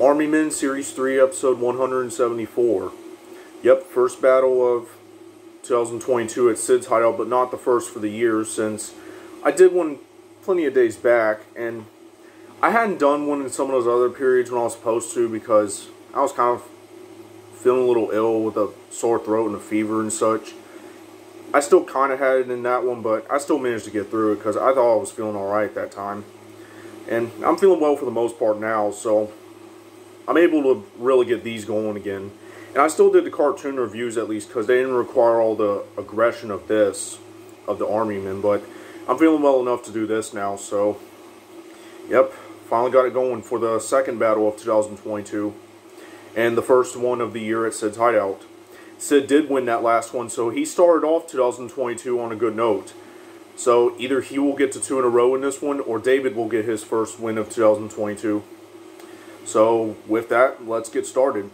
Army Men Series 3, Episode 174. Yep, first battle of 2022 at Sid's Hideout, but not the first for the year since I did one plenty of days back, and I hadn't done one in some of those other periods when I was supposed to because I was kind of feeling a little ill with a sore throat and a fever and such. I still kind of had it in that one, but I still managed to get through it because I thought I was feeling alright that time. And I'm feeling well for the most part now, so I'm able to really get these going again. And I still did the cartoon reviews at least because they didn't require all the aggression of this, of the Army Men, but I'm feeling well enough to do this now, so yep, finally got it going for the second battle of 2022 and the first one of the year at Sid's Hideout. Sid did win that last one, so he started off 2022 on a good note. So either he will get to two in a row in this one, or David will get his first win of 2022. So with that, let's get started.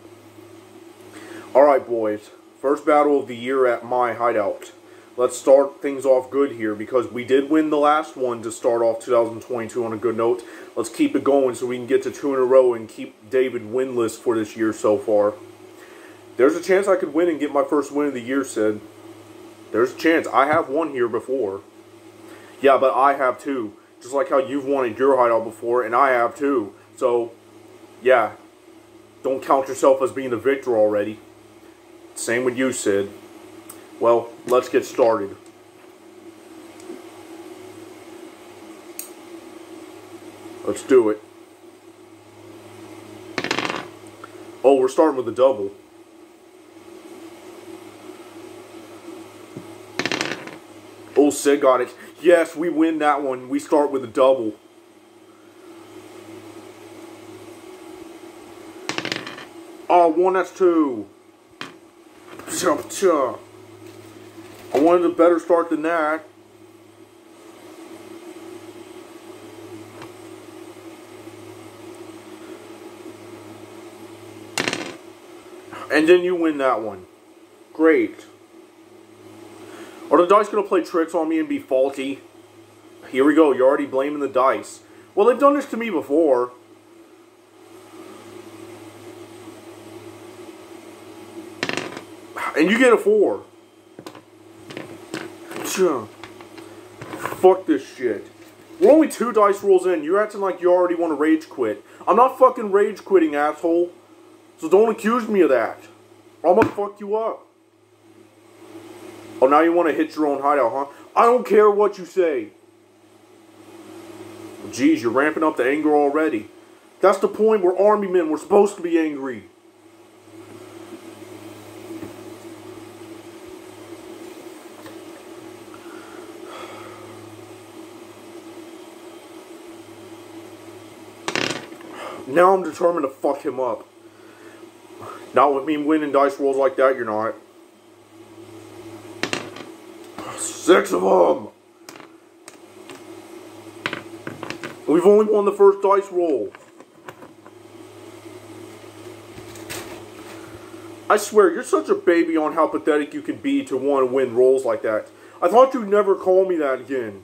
Alright boys, first battle of the year at my hideout. Let's start things off good here because we did win the last one to start off 2022 on a good note. Let's keep it going so we can get to two in a row and keep David winless for this year so far. There's a chance I could win and get my first win of the year, Sid. There's a chance. I have won here before. Yeah, but I have too. Just like how you've won at your hideout before, and I have too. So, yeah. Don't count yourself as being the victor already. Same with you, Sid. Well, let's get started. Let's do it. Oh, we're starting with a double. Oh, Sid got it. Yes, we win that one. We start with a double. Oh, one, that's two. I wanted a better start than that. And then you win that one. Great. Are the dice going to play tricks on me and be faulty? Here we go. You're already blaming the dice. Well, they've done this to me before. And you get a four. Fuck this shit. We're only two dice rolls in. You're acting like you already want to rage quit. I'm not fucking rage quitting, asshole. So don't accuse me of that. I'm gonna fuck you up. Oh, now you want to hit your own hideout, huh? I don't care what you say. Geez, you're ramping up the anger already. That's the point. We're army men. We're supposed to be angry. Now I'm determined to fuck him up. Not with me winning dice rolls like that, you're not. Six of them! We've only won the first dice roll. I swear, you're such a baby on how pathetic you can be to want to win rolls like that. I thought you'd never call me that again.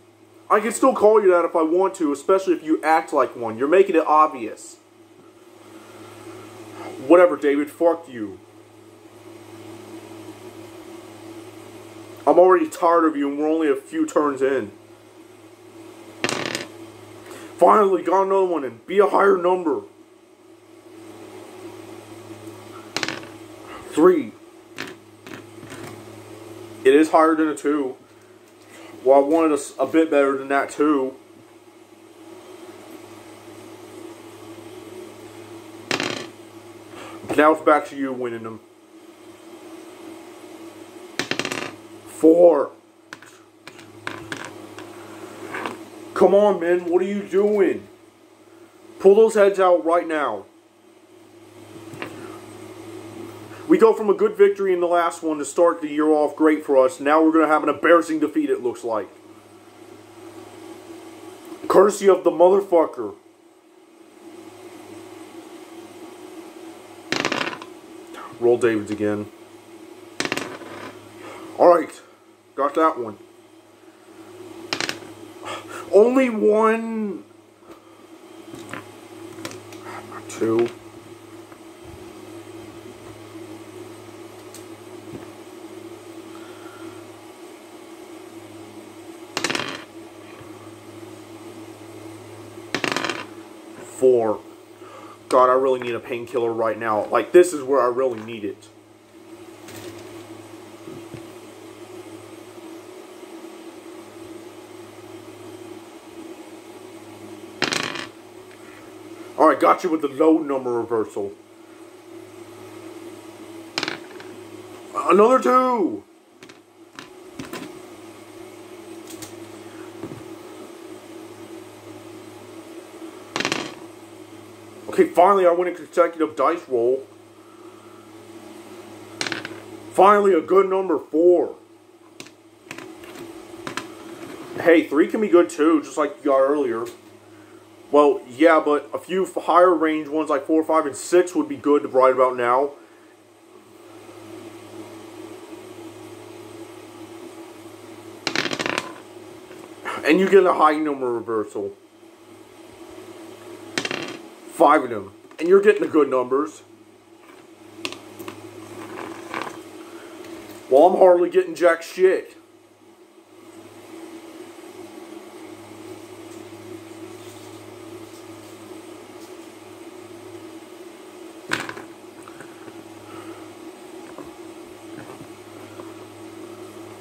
I can still call you that if I want to, especially if you act like one. You're making it obvious. Whatever, David. Fuck you. I'm already tired of you and we're only a few turns in. Finally, got another one and be a higher number. Three. It is higher than a two. Well, I wanted a, a bit better than that too. Now it's back to you winning them. Four. Come on, man. What are you doing? Pull those heads out right now. We go from a good victory in the last one to start the year off great for us. Now we're going to have an embarrassing defeat, it looks like. Courtesy of the motherfucker. Roll Davids again. Alright, got that one. Only one... Two. Four. God, I really need a painkiller right now. Like, this is where I really need it. Alright, got you with the low number reversal. Another two! Okay, finally I win a consecutive dice roll. Finally a good number four. Hey, three can be good too, just like you got earlier. Well, yeah, but a few higher range ones like four, five, and six would be good right about now. And you get a high number reversal five of them. And you're getting the good numbers. Well, I'm hardly getting jack shit.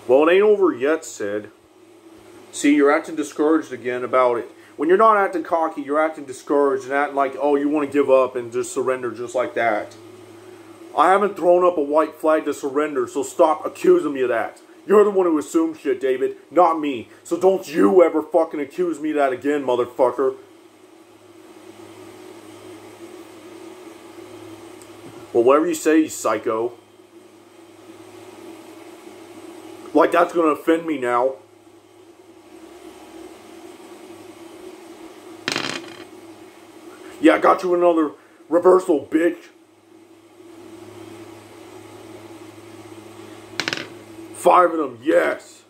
Well, it ain't over yet, Sid. See, you're acting discouraged again about it when you're not acting cocky, you're acting discouraged and acting like, oh, you want to give up and just surrender just like that. I haven't thrown up a white flag to surrender, so stop accusing me of that. You're the one who assumed shit, David, not me. So don't you ever fucking accuse me of that again, motherfucker. Well, whatever you say, you psycho. Like that's gonna offend me now. Yeah, I got you another reversal, bitch. Five of them, yes.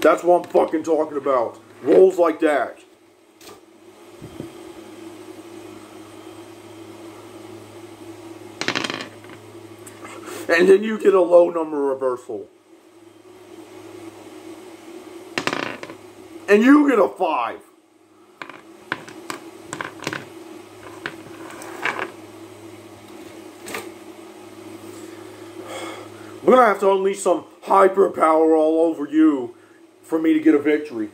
That's what I'm fucking talking about. Rolls like that. And then you get a low number reversal. And you get a five. I'm going to have to unleash some hyper power all over you for me to get a victory.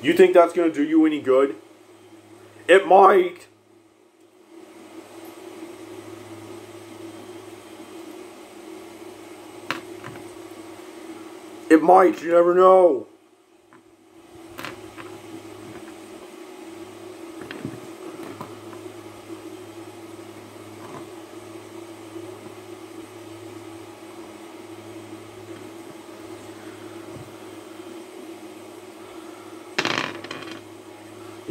You think that's going to do you any good? It might. It might, you never know.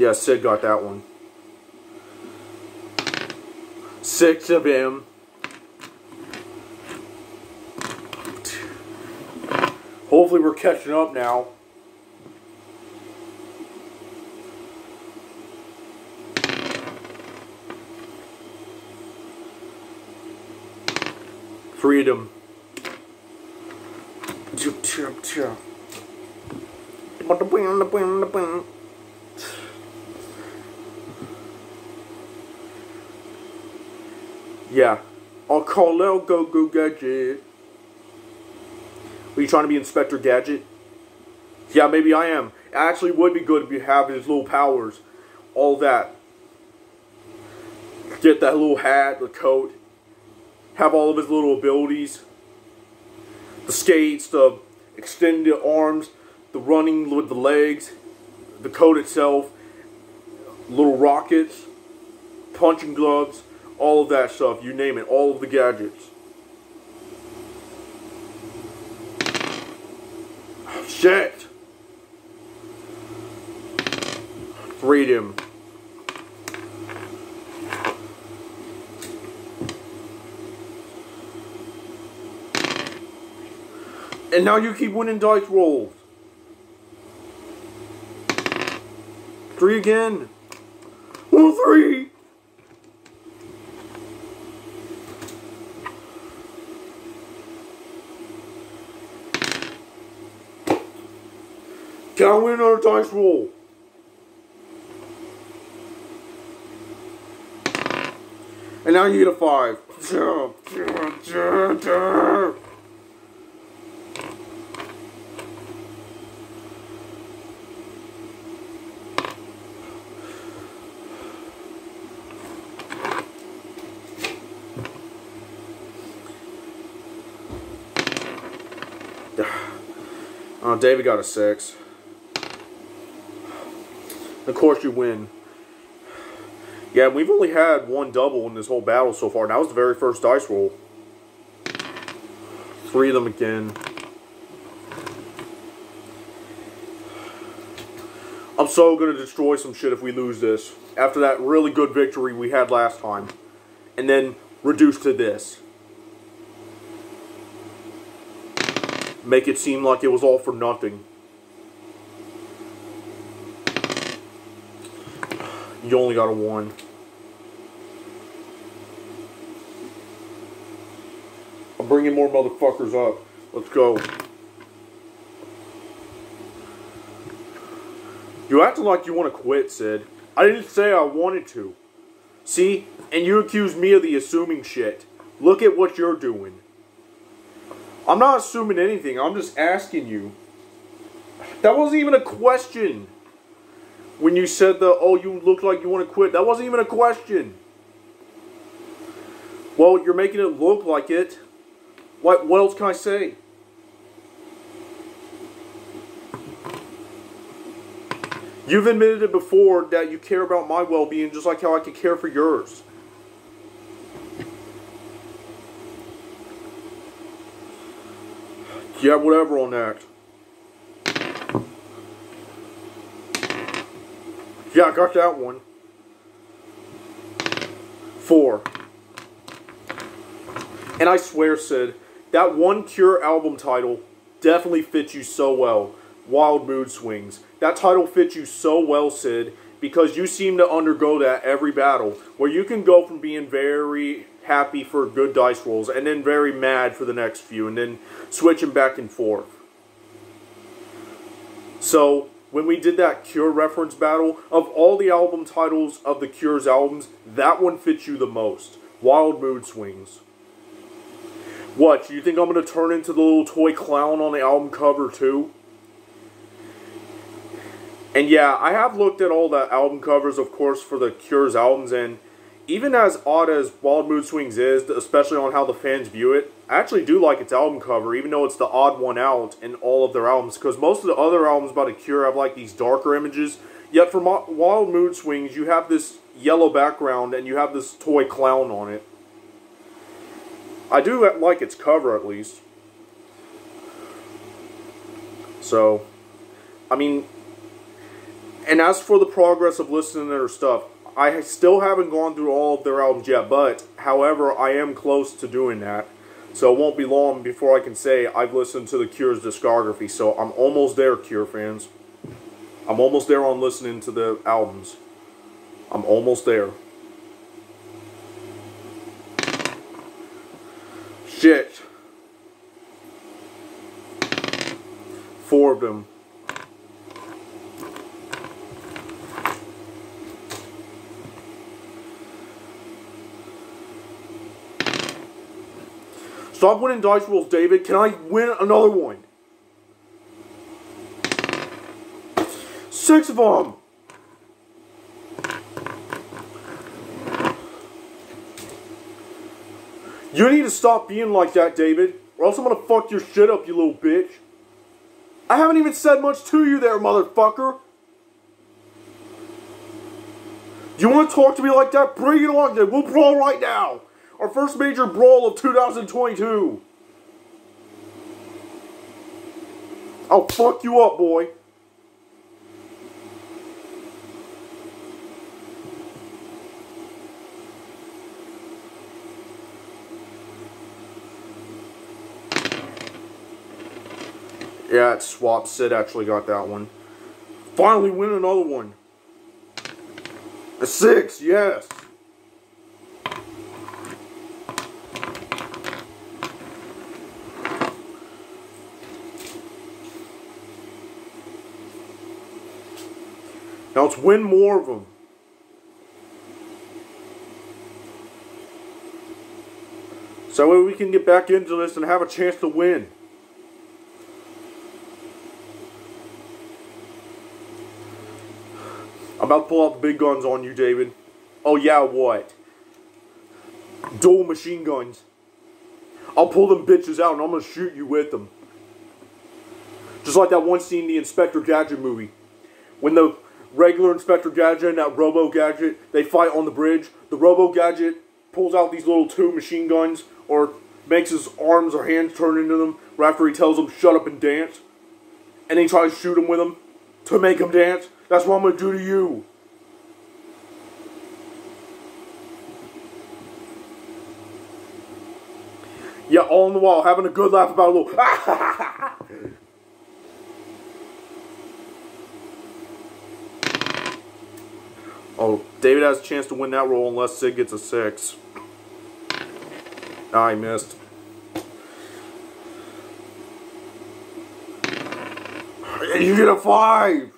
Yeah, Sid got that one. Six of him. Hopefully we're catching up now. Freedom. Yeah. I'll call little Go Go Gadget. Are you trying to be Inspector Gadget? Yeah, maybe I am. It actually would be good if you have his little powers. All that. Get that little hat, the coat. Have all of his little abilities. The skates, the extended arms, the running with the legs, the coat itself, little rockets, punching gloves all of that stuff, you name it, all of the gadgets. Shit! Freedom. And now you keep winning dice rolls. Three again. One, three. Can I win another dice roll? And now you get a five. Uh, David got a six. Of course you win. Yeah, we've only had one double in this whole battle so far. That was the very first dice roll. Three of them again. I'm so going to destroy some shit if we lose this. After that really good victory we had last time. And then reduce to this. Make it seem like it was all for nothing. You only got a one. I'm bringing more motherfuckers up. Let's go. You acting like you want to quit, Sid. I didn't say I wanted to. See? And you accuse me of the assuming shit. Look at what you're doing. I'm not assuming anything. I'm just asking you. That wasn't even a question. When you said the, oh, you look like you want to quit. That wasn't even a question. Well, you're making it look like it. What, what else can I say? You've admitted it before that you care about my well-being just like how I could care for yours. Yeah, whatever on that. Yeah, I got that one. Four. And I swear, Sid, that one Cure album title definitely fits you so well. Wild Mood Swings. That title fits you so well, Sid, because you seem to undergo that every battle, where you can go from being very happy for good dice rolls, and then very mad for the next few, and then switching back and forth. So, when we did that Cure reference battle, of all the album titles of the Cure's albums, that one fits you the most. Wild Mood Swings. What, you think I'm going to turn into the little toy clown on the album cover too? And yeah, I have looked at all the album covers, of course, for the Cure's albums, and even as odd as Wild Mood Swings is, especially on how the fans view it, I actually do like its album cover, even though it's the odd one out in all of their albums, because most of the other albums by The Cure have like these darker images, yet for Wild Mood Swings, you have this yellow background and you have this toy clown on it. I do like its cover, at least. So, I mean, and as for the progress of listening to their stuff, I still haven't gone through all of their albums yet, but however, I am close to doing that. So it won't be long before I can say I've listened to the Cure's discography. So I'm almost there, Cure fans. I'm almost there on listening to the albums. I'm almost there. Shit. Four of them. Stop winning dice rolls, David. Can I win another one? Six of them! You need to stop being like that, David, or else I'm gonna fuck your shit up, you little bitch. I haven't even said much to you there, motherfucker. You want to talk to me like that? Bring it on, then. We'll brawl right now. Our first major brawl of 2022. I'll fuck you up, boy. Yeah, it's swap. Sid actually got that one. Finally win another one. A six, yes. Win more of them. So that way we can get back into this and have a chance to win. I'm about to pull out the big guns on you, David. Oh yeah, what? Dual machine guns. I'll pull them bitches out and I'm gonna shoot you with them. Just like that one scene in the Inspector Gadget movie. When the regular Inspector Gadget and that Robo Gadget, they fight on the bridge. The Robo Gadget pulls out these little two machine guns or makes his arms or hands turn into them right after he tells them shut up and dance. And he tries to shoot him with them to make him dance. That's what I'm going to do to you. Yeah, all in the wall, having a good laugh about a little. Ah, oh, David has a chance to win that roll unless Sid gets a six. Ah, I missed. You get a five!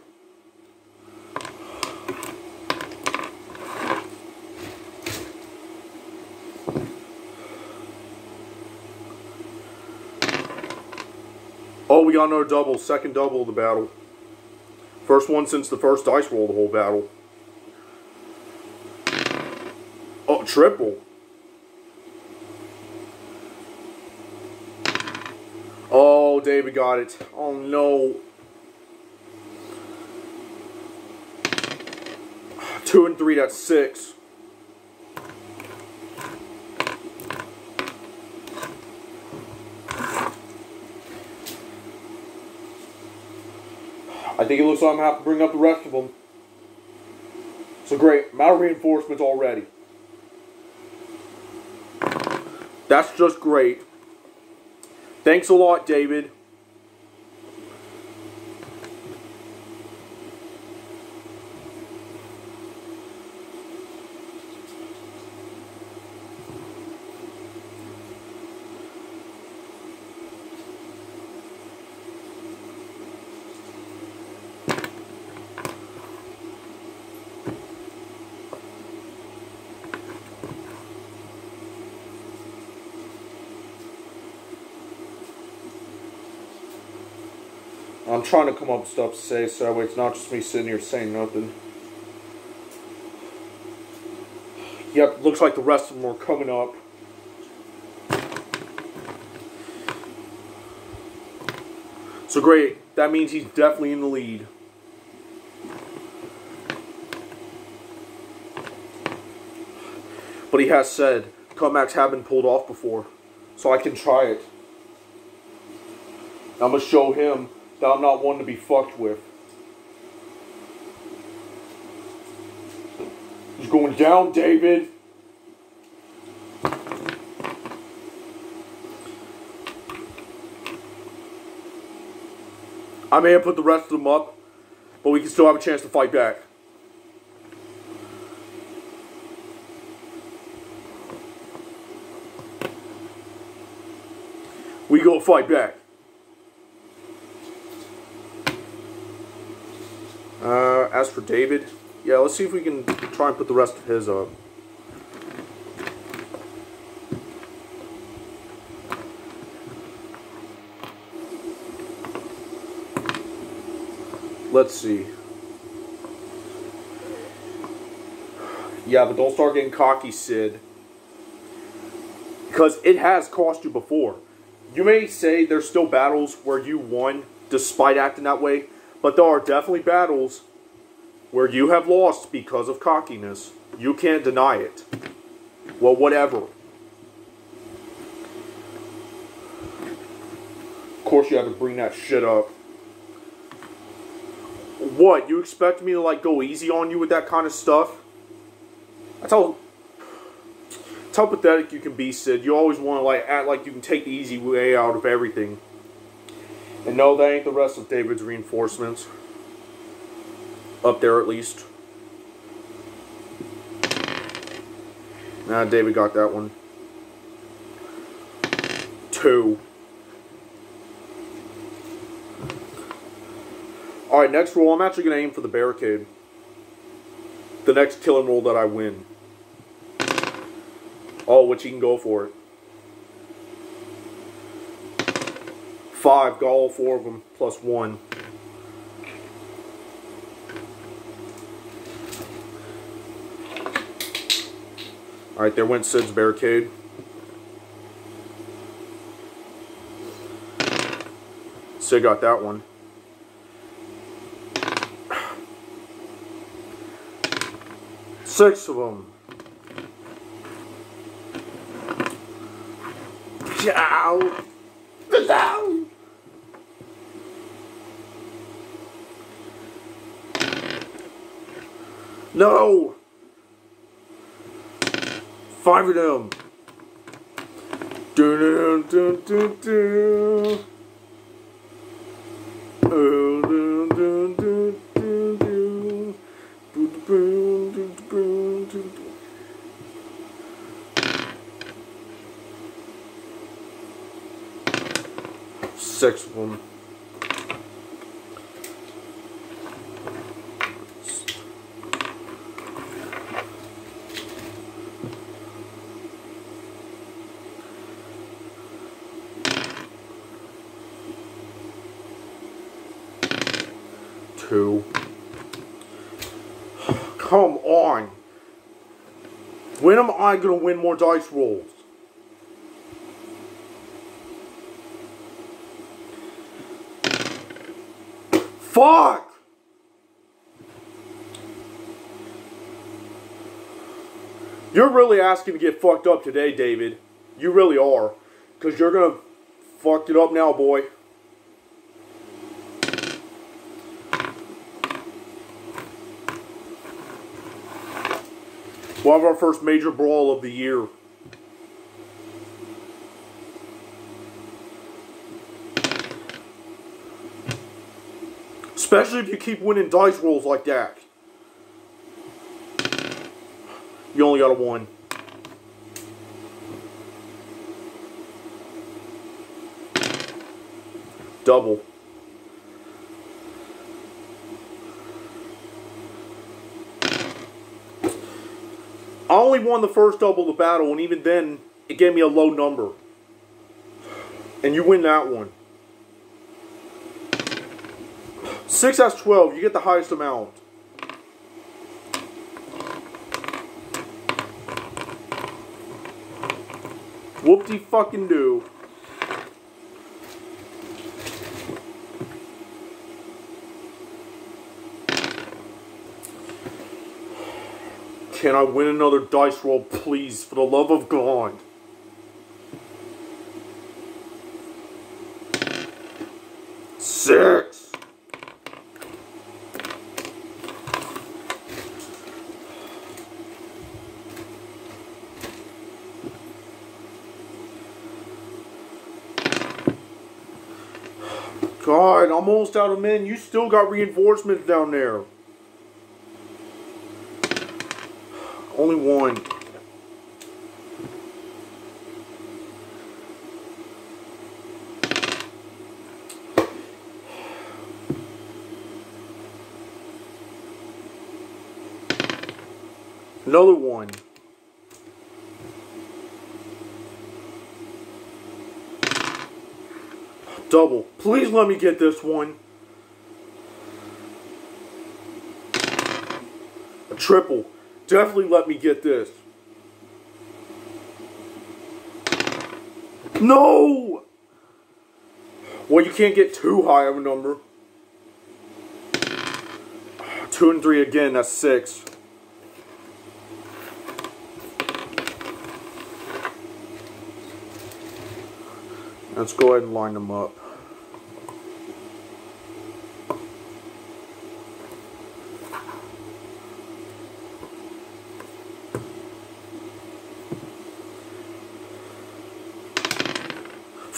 Oh, we got another double. Second double of the battle. First one since the first dice roll the whole battle. Triple. Oh, David got it. Oh, no. Two and three, that's six. I think it looks like I'm going to have to bring up the rest of them. So great, my reinforcements already. That's just great. Thanks a lot, David. Trying to come up with stuff to say so it's not just me sitting here saying nothing. Yep, looks like the rest of them are coming up. So great, that means he's definitely in the lead. But he has said, comebacks have been pulled off before, so I can try it. I'm going to show him that I'm not one to be fucked with. He's going down, David. I may have put the rest of them up, but we can still have a chance to fight back. We go fight back. As for David, yeah, let's see if we can try and put the rest of his up. Let's see. Yeah, but don't start getting cocky, Sid. Because it has cost you before. You may say there's still battles where you won despite acting that way, but there are definitely battles where you have lost because of cockiness. You can't deny it. Well, whatever. Of course you have to bring that shit up. What, you expect me to like go easy on you with that kind of stuff? That's how, that's how pathetic you can be, Sid. You always want to like act like you can take the easy way out of everything. And no, that ain't the rest of David's reinforcements. Up there at least. Nah, David got that one. Two. Alright, next roll. I'm actually going to aim for the barricade. the next killing roll that I win. Oh, which you can go for it. Five, got all four of them, plus one. Alright, there went Sid's barricade. Sid got that one. Six of them. Ciao. Ciao. No. Dun. Dun dun dun dun dun dun. Six of them. Two. Come on. I gonna win more dice rolls? Fuck! You're really asking to get fucked up today, David. You really are. Because you're gonna fuck it up now, boy. We'll have our first major brawl of the year. Especially if you keep winning dice rolls like that. You only got a one. Double. I only won the first double of the battle, and even then, it gave me a low number. And you win that one. 6 has 12. You get the highest amount. Whoop-de Can I win another dice roll, please, for the love of God? Six. God, I'm almost out of men. You still got reinforcements down there. Only one. Another one. Double. Please let me get this one. A triple. Definitely let me get this. No! Well, you can't get too high of a number. Two and three again, that's six. Let's go ahead and line them up.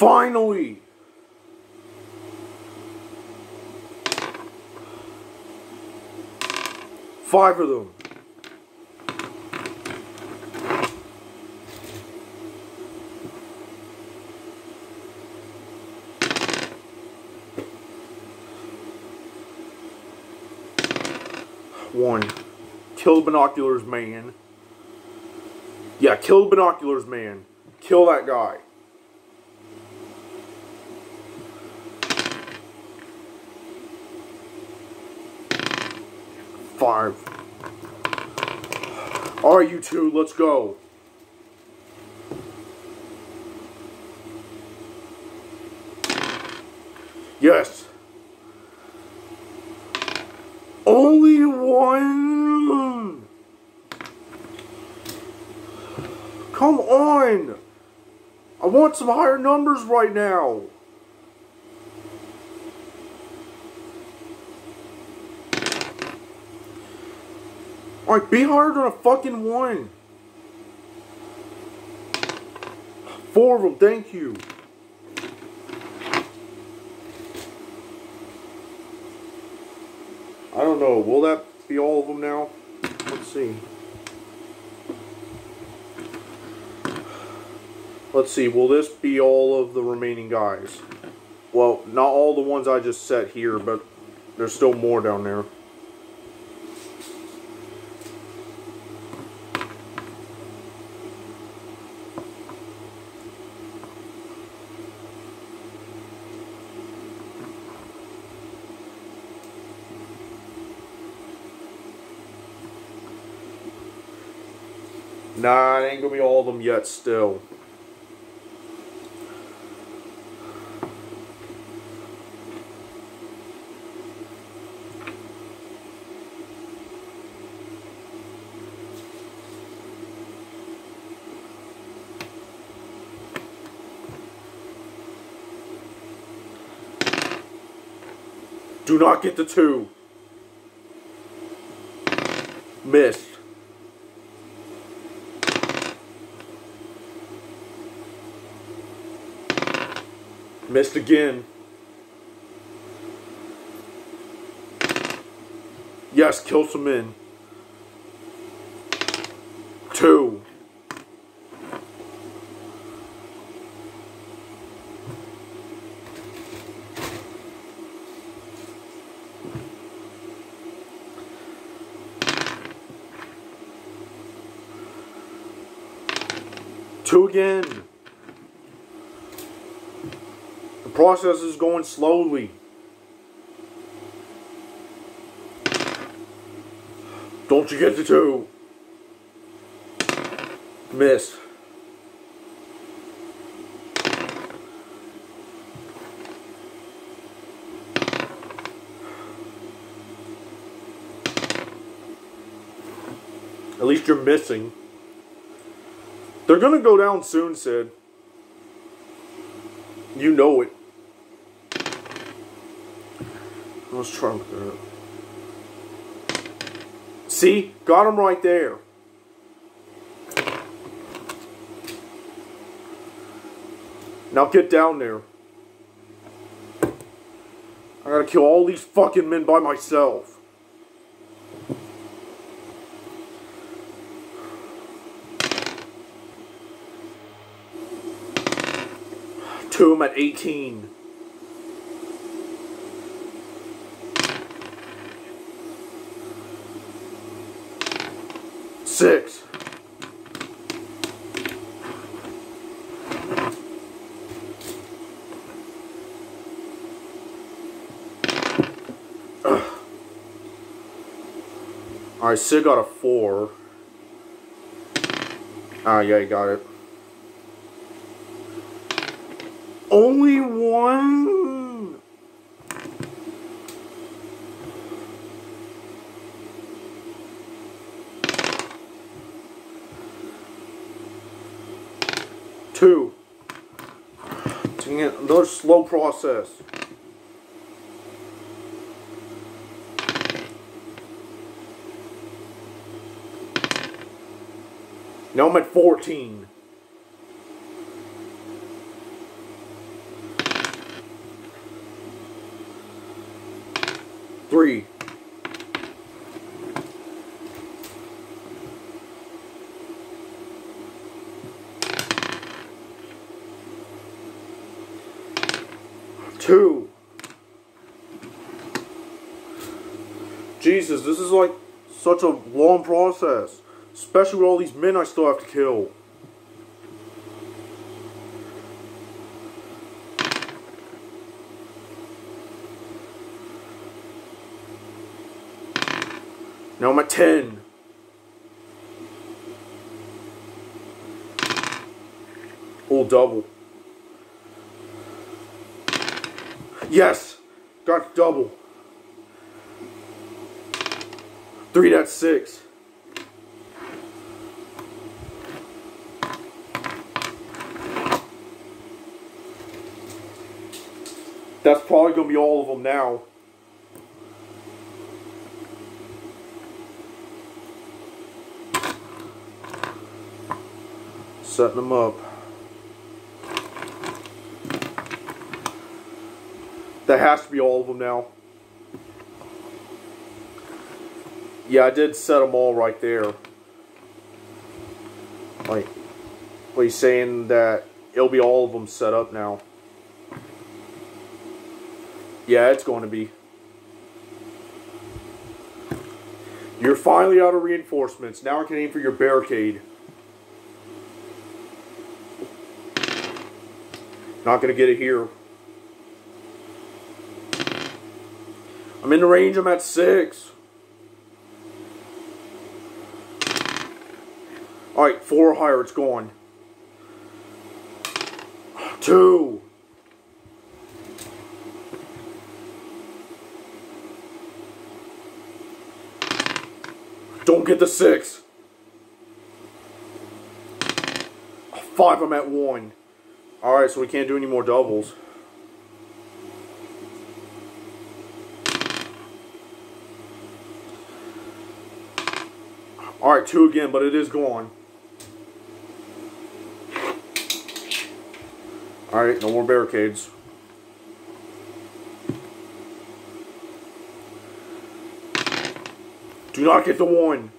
Finally! Five of them. One. Kill the binoculars, man. Yeah, kill the binoculars, man. Kill that guy. Five. Alright, you two, let's go. Yes. Only one. Come on. I want some higher numbers right now. Alright, be than a fucking one. Four of them, thank you. I don't know. Will that be all of them now? Let's see. Let's see. Will this be all of the remaining guys? Well, not all the ones I just set here, but there's still more down there. Nah, it ain't gonna be all of them yet still. Do not get the two. Missed. Missed again. Yes, kill some men. Two. Two again. The process is going slowly. Don't you get the two? Miss. At least you're missing. They're gonna go down soon, Sid. You know it. Let's try. Uh, See? Got him right there. Now get down there. I gotta kill all these fucking men by myself. Two of them at 18. Six. Alright, Sid got a four. Ah, yeah, he got it. Only one? Two. Dang it, another slow process. Now I'm at 14. Three. Two. Jesus, this is like such a long process. Especially with all these men I still have to kill. Now I'm at 10. Full double. Yes! Got double. Three, that's six. That's probably going to be all of them now. Setting them up. That has to be all of them now. Yeah, I did set them all right there. Like, he's saying that it'll be all of them set up now. Yeah, it's going to be. You're finally out of reinforcements. Now I can aim for your barricade. Not going to get it here. I'm in the range. I'm at six. Alright, four higher. It's gone. Two. Don't get the six. Five, I'm at one. Alright, so we can't do any more doubles. Alright, two again, but it is gone. Alright, no more barricades. Do not get the one.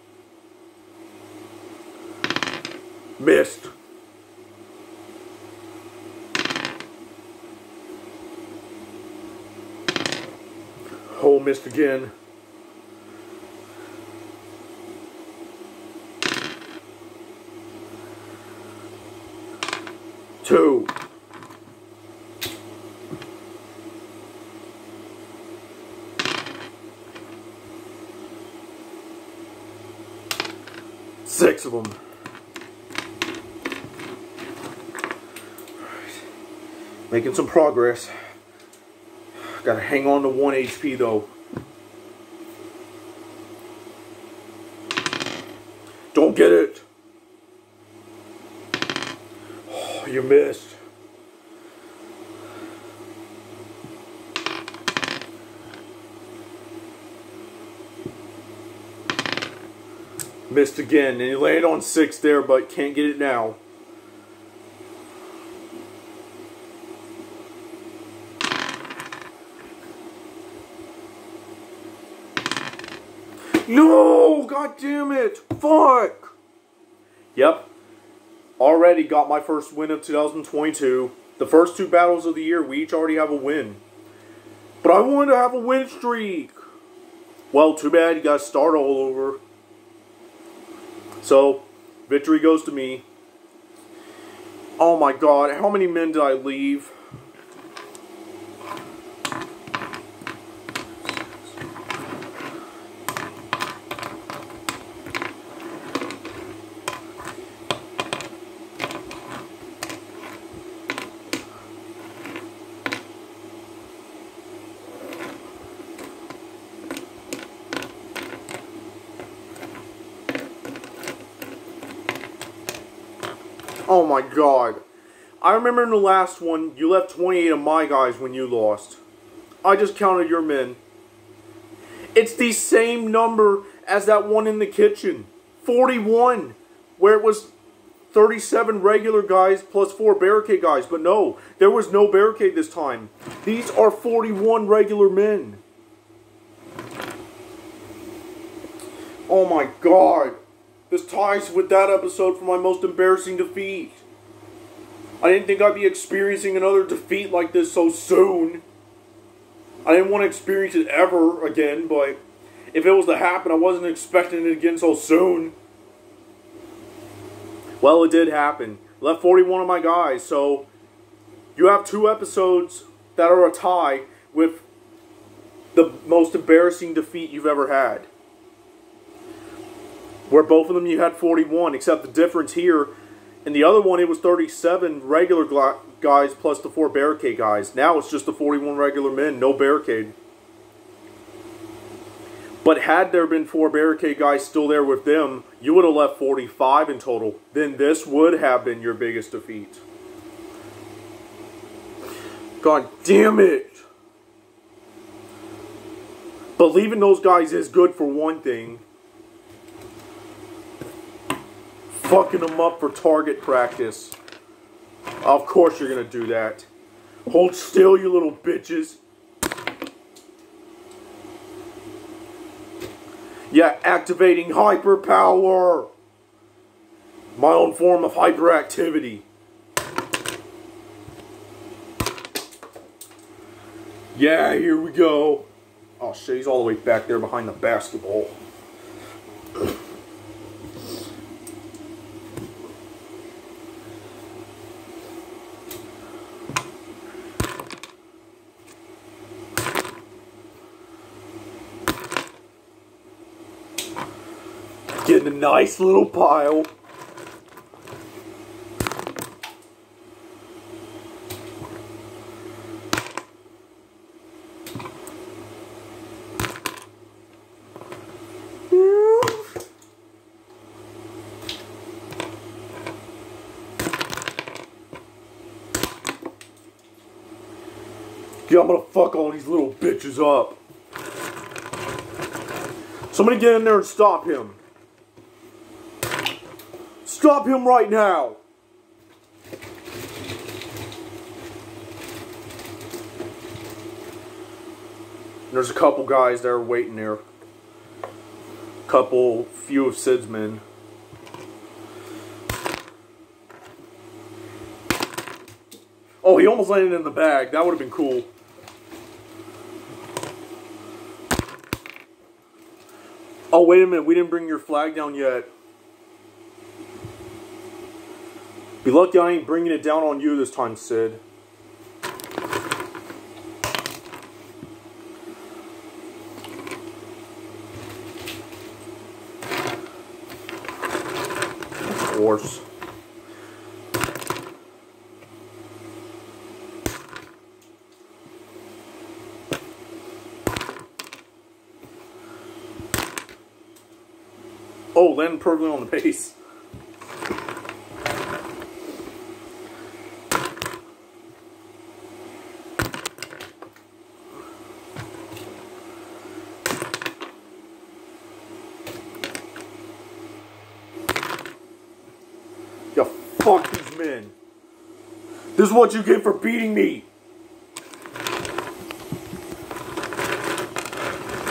Missed. Oh, missed again. Two. Six of them. Making some progress. Gotta hang on to one HP though. Don't get it. Oh, you missed. Missed again, and he landed on six there, but can't get it now. No! God damn it! Fuck! Yep. Already got my first win of 2022. The first two battles of the year, we each already have a win. But I wanted to have a win streak. Well, too bad you got to start all over. So, victory goes to me. Oh my god, how many men did I leave? Oh my god. I remember in the last one, you left 28 of my guys when you lost. I just counted your men. It's the same number as that one in the kitchen. 41. Where it was 37 regular guys plus 4 barricade guys. But no, there was no barricade this time. These are 41 regular men. Oh my god. This ties with that episode for my most embarrassing defeat. I didn't think I'd be experiencing another defeat like this so soon. I didn't want to experience it ever again, but if it was to happen, I wasn't expecting it again so soon. Well, it did happen. Left 41 of my guys, so you have two episodes that are a tie with the most embarrassing defeat you've ever had. Where both of them you had 41, except the difference here, in the other one it was 37 regular guys plus the four barricade guys. Now it's just the 41 regular men, no barricade. But had there been four barricade guys still there with them, you would have left 45 in total. Then this would have been your biggest defeat. God damn it! But leaving those guys is good for one thing. Fucking them up for target practice. Of course you're gonna do that. Hold still, you little bitches. Yeah, activating hyper power. My own form of hyperactivity. Yeah, here we go. Oh shit, he's all the way back there behind the basketball. Nice little pile. Yeah, I'm gonna fuck all these little bitches up. Somebody get in there and stop him. Stop him right now! There's a couple guys there waiting there. Couple, few of Sid's men. Oh, he almost landed in the bag. That would have been cool. Oh, wait a minute. We didn't bring your flag down yet. Be lucky I ain't bringing it down on you this time, Sid. Oh, landing perfectly on the base. Fuck these men. This is what you get for beating me.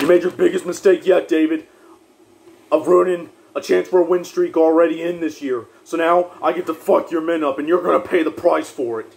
You made your biggest mistake yet, David, of ruining a chance for a win streak already in this year. So now I get to fuck your men up and you're going to pay the price for it.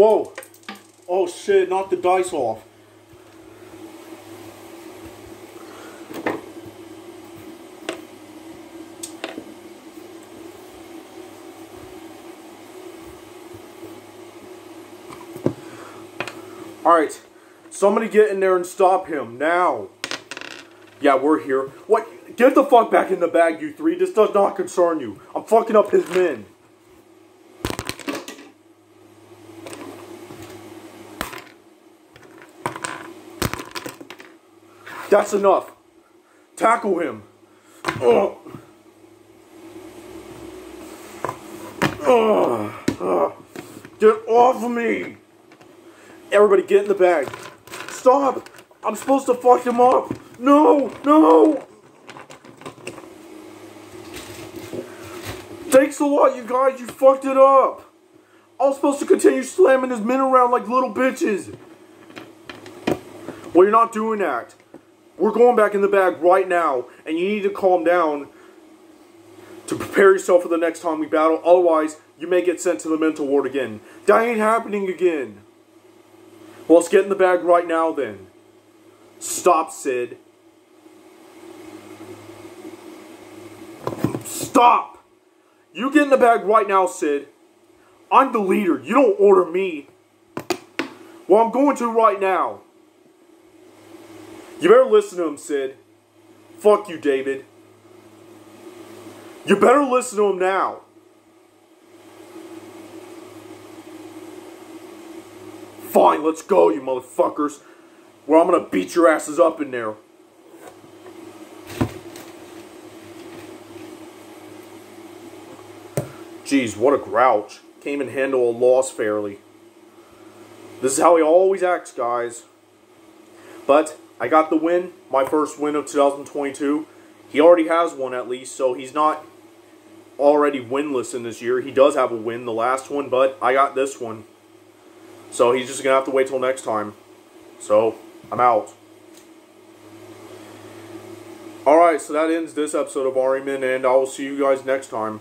Whoa. Oh shit, knocked the dice off. Alright, somebody get in there and stop him, now. Yeah, we're here. What? Get the fuck back in the bag, you three. This does not concern you. I'm fucking up his men. That's enough. Tackle him. Oh. Oh. Get off of me! Everybody get in the bag. Stop! I'm supposed to fuck him up! No! No! Thanks a lot, you guys. You fucked it up. I was supposed to continue slamming his men around like little bitches. Well, you're not doing that. We're going back in the bag right now, and you need to calm down to prepare yourself for the next time we battle. Otherwise, you may get sent to the mental ward again. That ain't happening again. Well, let's get in the bag right now then. Stop, Sid. Stop! You get in the bag right now, Sid. I'm the leader. You don't order me. Well, I'm going to right now. You better listen to him, Sid. Fuck you, David. You better listen to him now. Fine, let's go, you motherfuckers. Well, I'm gonna beat your asses up in there. Jeez, what a grouch. Came and handle a loss fairly. This is how he always acts, guys. But I got the win, my first win of 2022. He already has one at least, so he's not already winless in this year. He does have a win, the last one, but I got this one. So he's just going to have to wait till next time. So, I'm out. Alright, so that ends this episode of Army Men, and I will see you guys next time.